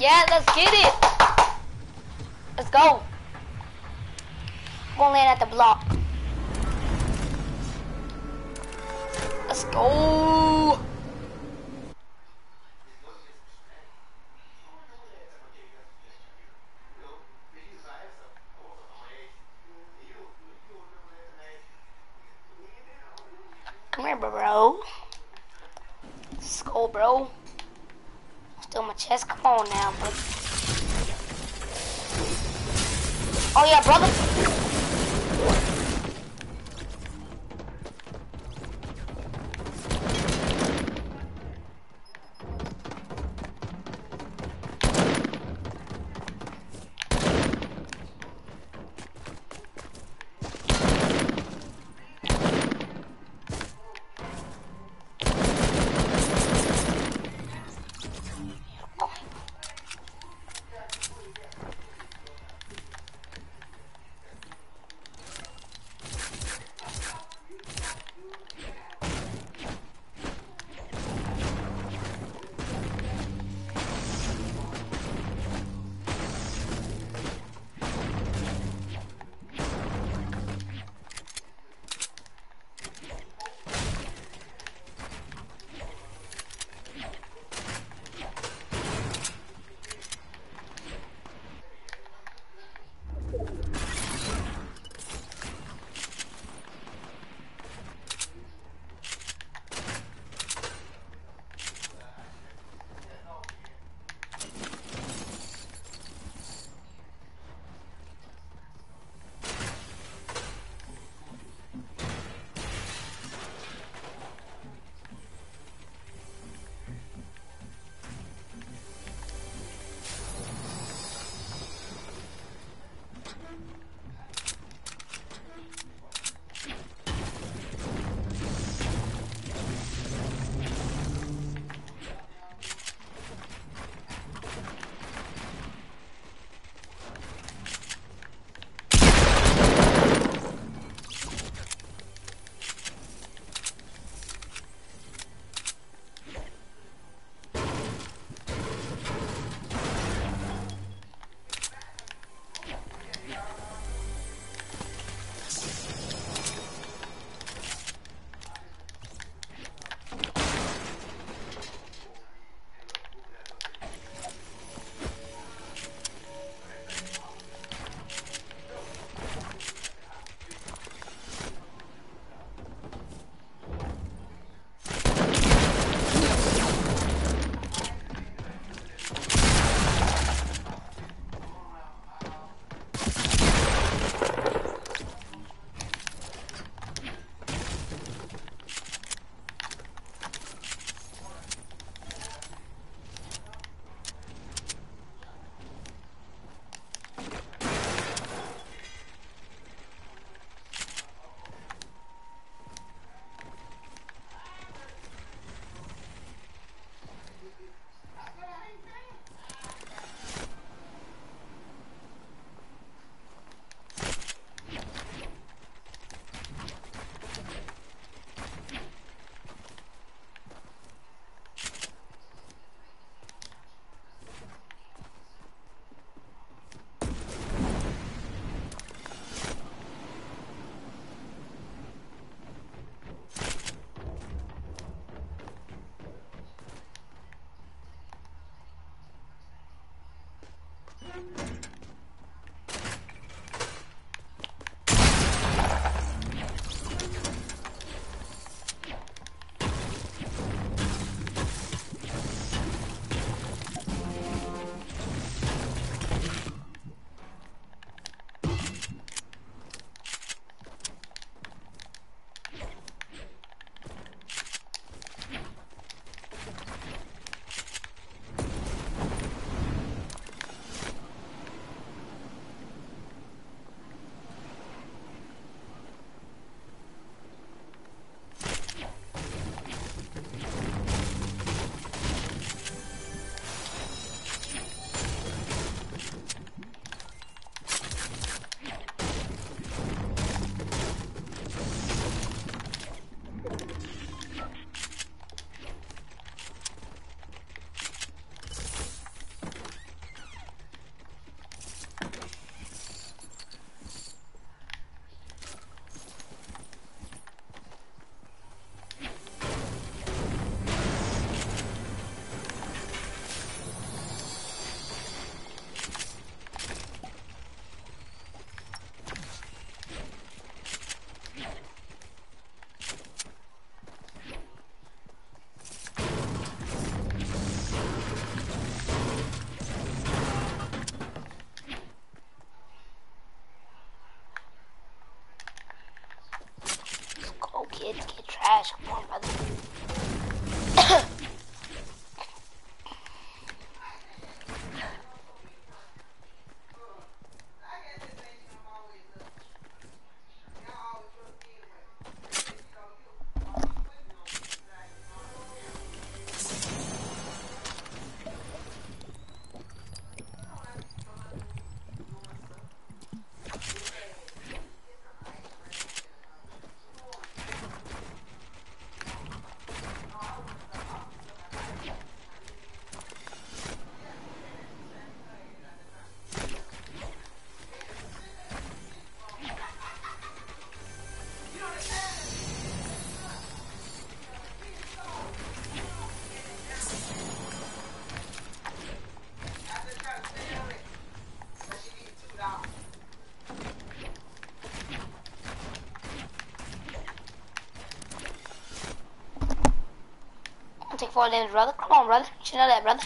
Yeah, let's get it. Let's go. I'm gonna land at the block. Let's go. Come here, bro. Go, bro. Chest. Come on now, bro. Oh yeah, brother. I'll take brother. Come on, brother. You know that, brother.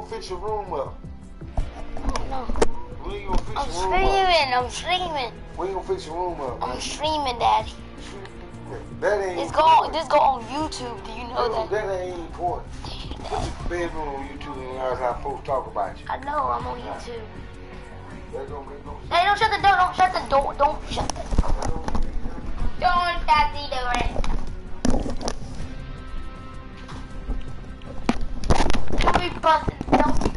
Gonna fix your room up? No. When you gonna fix I'm your room up? I'm streaming. When you gonna fix your room up? I'm streaming, Daddy. That ain't This go this go on YouTube. Do you know that, that? that ain't important. Put your bedroom on YouTube and that's how folks talk about you. I know. I'm on YouTube. That don't make no sense. Hey, don't shut the door. Don't shut the door. Don't shut the door. Don't shut the door. Don't be busting. Don't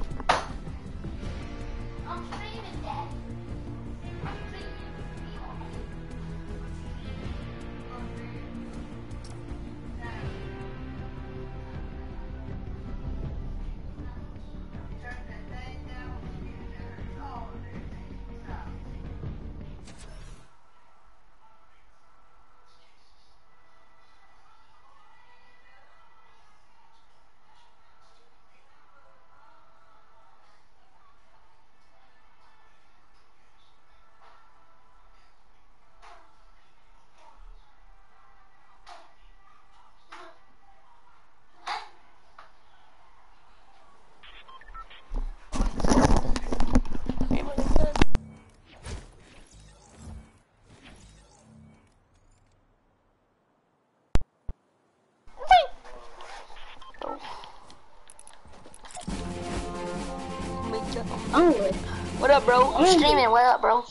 What up, bro? I'm streaming. What up, bro?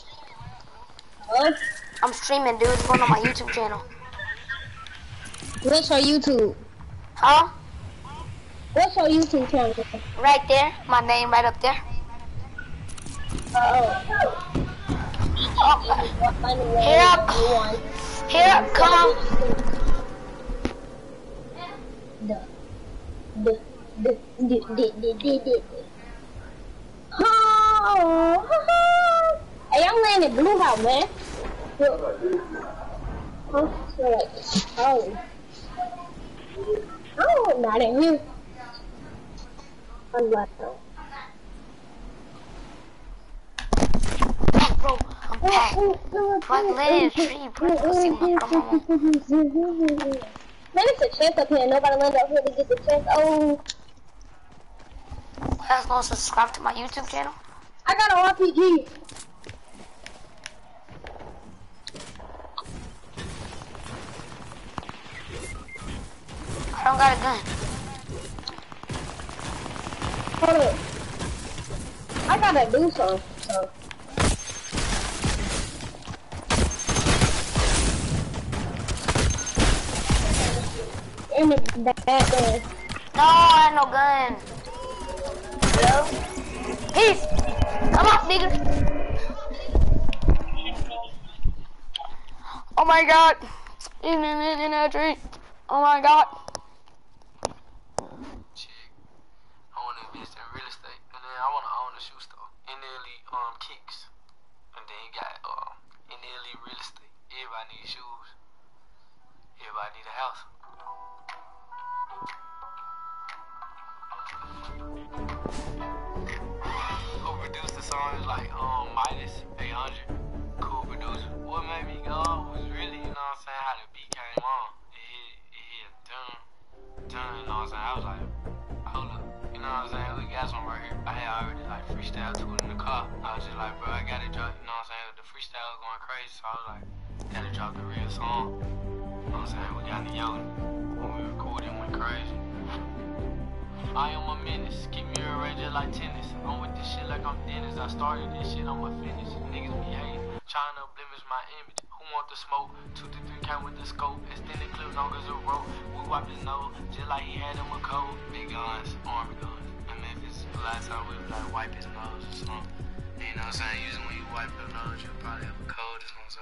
what? I'm streaming, dude. It's going on my YouTube channel. What's our YouTube? Huh? What's our YouTube channel? Right there. My name right up there. Oh. Oh, here I, here I come. The, the, the, the, the, the, the, the. Oh, hey, I'm laying in blue house, man. Oh, so like, oh. Oh, not in here. I'm black though. Bro, I'm packed. Fuck, lay in the tree, bro. Go see my grandma. Man, it's a chest up here. Nobody land up here to get the chest. Oh, Guys, go subscribe to my YouTube channel. I got an RPG. I don't got a gun. Hold up. I gotta do something. So. In the back. No, I ain't no gun. Hello? Peace. Come on, nigga. Oh my god. In, in, in a tree. Oh my god. I want to invest in real estate, and then I want to own a shoe store. Um kicks, and then got um real estate. Everybody needs shoes. Everybody need a house. The like um Midas 800? Cool producer. What made me go was really, you know what I'm saying, how the beat came on. It hit, it hit dun, dun, you know what I'm saying? I was like, hold up, you know what I'm saying? We got some right here. I had already like freestyle to it in the car. I was just like, bro, I gotta drop, you know what I'm saying? The freestyle was going crazy, so I was like, gotta drop the real song. You know what I'm saying? We got the yelling when we recorded, went crazy. I am a menace, keep me just like tennis. I'm with this shit like I'm Dennis. I started this shit, I'ma finish. Niggas be hating, trying to blemish my image. Who want the smoke? Two to three count with the scope. Extended clip long as a rope. We wipe his nose, just like he had him a cold. Big guns, army guns. In Memphis, the last time we would like wipe his nose or something. Uh, you know what I'm saying? Usually probably have a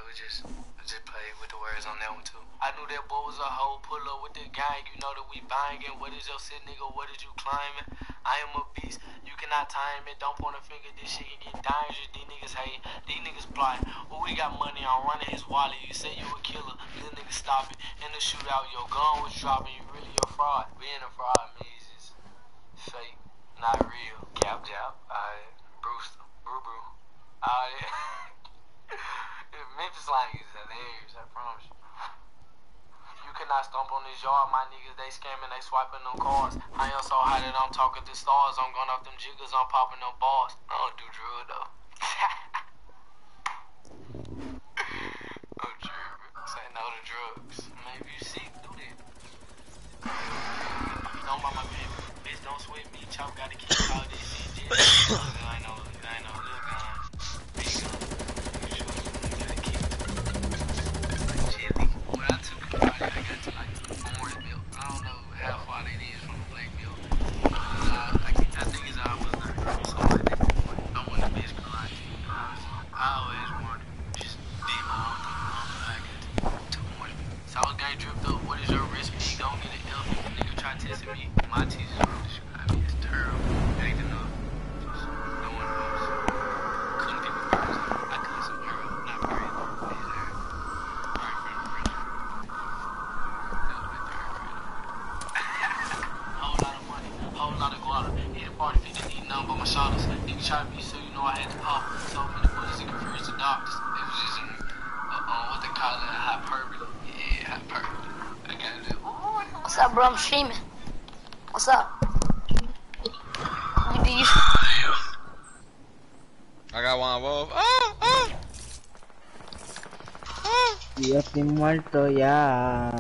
we just, just with the words on that one too. I knew that boy was a hoe. Pull up with the gang. You know that we banging. What is your shit, nigga? What is you climbing? I am a beast. You cannot time it. Don't point a finger. This shit can get dangerous. These niggas hate. These niggas plot. Well, we got money on running his wallet. You say you a killer. This nigga stop it. In the shootout, your gun was dropping. You really a fraud. Being a fraud means it's fake, not real. Cap jab. Alright. Brewster. Brew brew. Alright. Memphis slang is hilarious. I promise you. You I stomp on his yard. My niggas, they scamming, they swiping them cars. I am so high that I'm talking to stars. I'm going off them jiggers, I'm popping them bars. I don't do drugs though. oh. Say no to drugs. Maybe you see, do that. Don't buy my pen. Bitch, don't sweat me. Chop gotta keep all this shit. I know, I know, little gun. Big gun. You sure you gotta keep chili. When I took it, I got to like orange milk. I don't know how far that is from black milk. Uh, I, I think it's almost there. So like that. I want the bitch cologne. I always wanted to just did my own thing. I don't know, I got too much. Sour gang dripped up. What is your recipe? Don't get it L. Nigga try testing me. My teeth is wrong. I mean, it's terrible. It ain't enough. Just no one knows. Couldn't pick a person. I couldn't some girl. Not very. These are right in front of the That was my third grade. Whole lot of money. Whole lot of guava. Yeah, party fit didn't eat nothing but my shoulders. Nigga tried me, so you know I had to pop. So many bullets and confused the doctors. It was just in, uh, uh, what they call it, hyperbole. Yeah, hyperbole. I got it. Ooh, What's up, bro? I'm streaming. What's up? You, do you, I got one above. Ah, ah. Ah. Yo estoy muerto ya.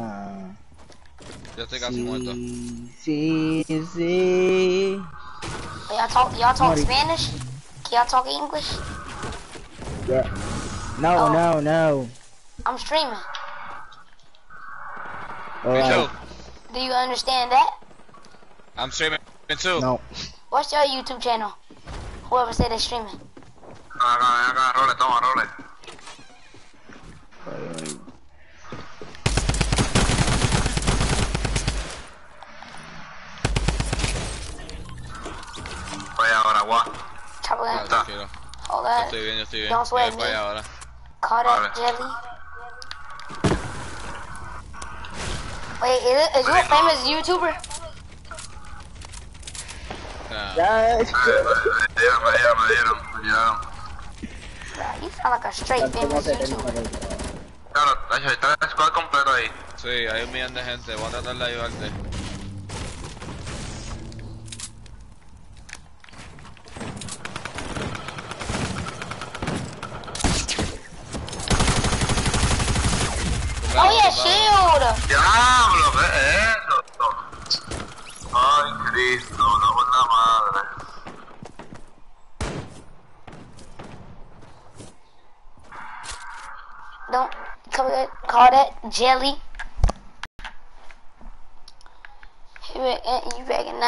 Yo estoy casi muerto. Sí, sí, sí. y'all talk, y'all talk Marty. Spanish? Can y'all talk English? Yeah. No, Oh. no, no. I'm streaming. Me Alright. too. Do you understand that? I'm streaming too. No. What's your YouTube channel? Whoever said they're streaming. Acá, acá, role, toma, role. Vaya ahora, guau. Tranquilo. Hold Yo estoy bien, yo estoy bien. Don't sweat Voy me. para allá ahora. Call that jelly. Wait, is, it, is you a famous YouTuber? Ah, Ya, Me dieron, me dieron, me dieron, me dieron. You sound like a straight famous YouTuber. Claro, está el squad completo ahí. Sí, hay un millón de gente. Voy a tratar de ayudarte. Jelly. You that?